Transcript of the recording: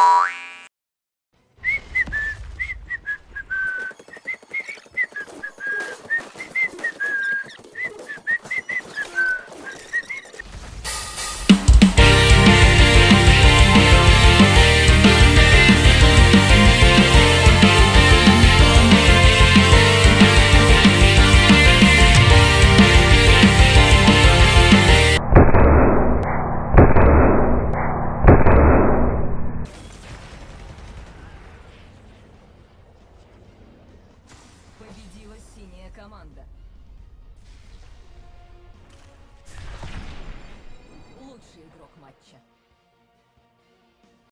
Bye. Синяя команда. Лучший игрок матча.